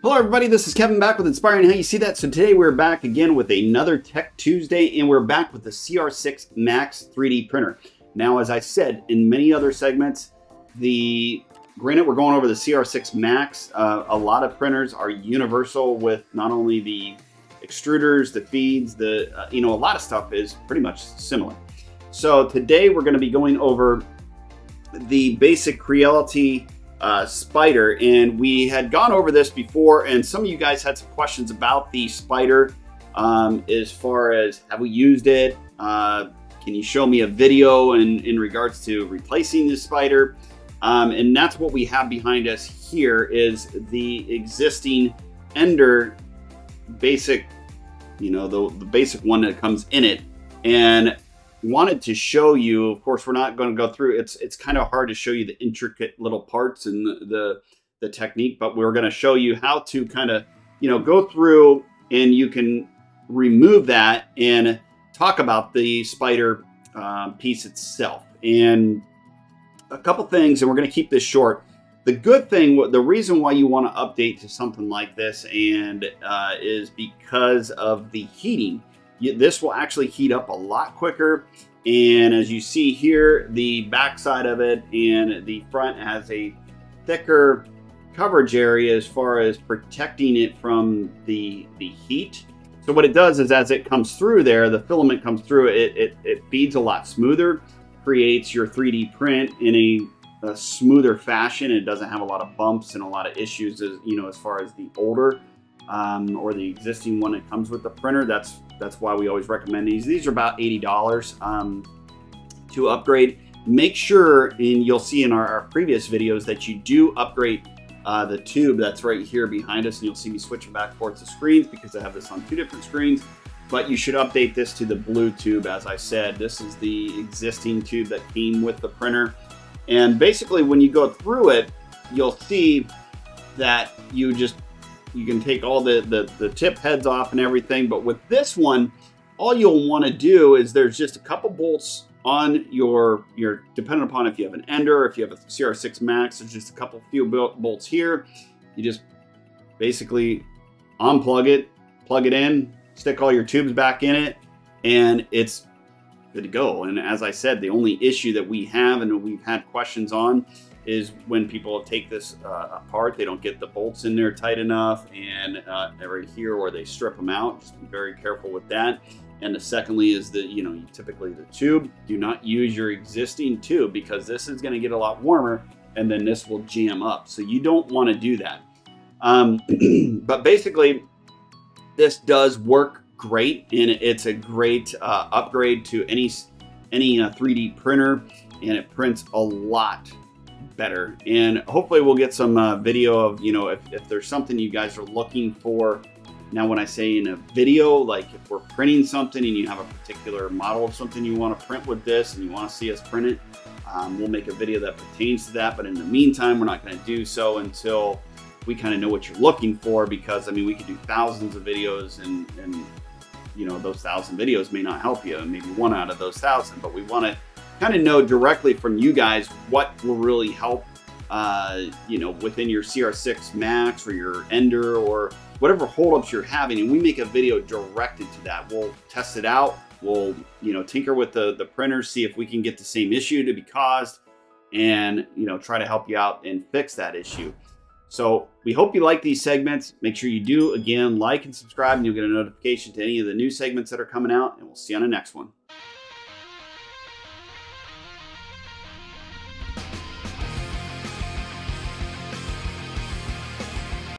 Hello everybody, this is Kevin back with Inspiring How You See That. So today we're back again with another Tech Tuesday and we're back with the CR6 Max 3D printer. Now as I said in many other segments, the granted we're going over the CR6 Max, uh, a lot of printers are universal with not only the extruders, the feeds, the uh, you know a lot of stuff is pretty much similar. So today we're going to be going over the basic Creality uh, Spider, and we had gone over this before, and some of you guys had some questions about the spider um, as far as have we used it? Uh, can you show me a video in, in regards to replacing the spider? Um, and that's what we have behind us here is the existing Ender basic, you know, the, the basic one that comes in it. And wanted to show you, of course, we're not going to go through, it's it's kind of hard to show you the intricate little parts and the, the, the technique, but we're going to show you how to kind of, you know, go through and you can remove that and talk about the spider um, piece itself. And a couple things, and we're going to keep this short. The good thing, the reason why you want to update to something like this and uh, is because of the heating this will actually heat up a lot quicker. And as you see here, the back side of it and the front has a thicker coverage area as far as protecting it from the, the heat. So what it does is as it comes through there, the filament comes through, it, it, it feeds a lot smoother, creates your 3D print in a, a smoother fashion. It doesn't have a lot of bumps and a lot of issues as, you know, as far as the older um, or the existing one that comes with the printer. That's that's why we always recommend these. These are about $80 um, to upgrade. Make sure, and you'll see in our, our previous videos, that you do upgrade uh, the tube that's right here behind us. And you'll see me switching back and forth to screens because I have this on two different screens. But you should update this to the blue tube, as I said. This is the existing tube that came with the printer. And basically, when you go through it, you'll see that you just you can take all the, the, the tip heads off and everything. But with this one, all you'll want to do is there's just a couple bolts on your, your depending upon if you have an Ender, if you have a CR6 Max, there's just a couple few bolts here. You just basically unplug it, plug it in, stick all your tubes back in it, and it's good to go. And as I said, the only issue that we have and we've had questions on is when people take this uh, apart, they don't get the bolts in there tight enough and uh, right here or they strip them out. Just be very careful with that. And the secondly is that, you know, typically the tube, do not use your existing tube because this is gonna get a lot warmer and then this will jam up. So you don't wanna do that. Um, but basically, this does work great and it's a great uh, upgrade to any, any uh, 3D printer and it prints a lot better. And hopefully we'll get some uh, video of, you know, if, if there's something you guys are looking for. Now, when I say in a video, like if we're printing something and you have a particular model of something you want to print with this and you want to see us print it, um, we'll make a video that pertains to that. But in the meantime, we're not going to do so until we kind of know what you're looking for because, I mean, we could do thousands of videos and, and you know, those thousand videos may not help you, maybe one out of those thousand, but we want to kind of know directly from you guys what will really help, uh, you know, within your CR6 Max or your Ender or whatever holdups you're having. And we make a video directed to that. We'll test it out. We'll, you know, tinker with the, the printer, see if we can get the same issue to be caused and, you know, try to help you out and fix that issue. So we hope you like these segments. Make sure you do, again, like and subscribe, and you'll get a notification to any of the new segments that are coming out. And we'll see you on the next one.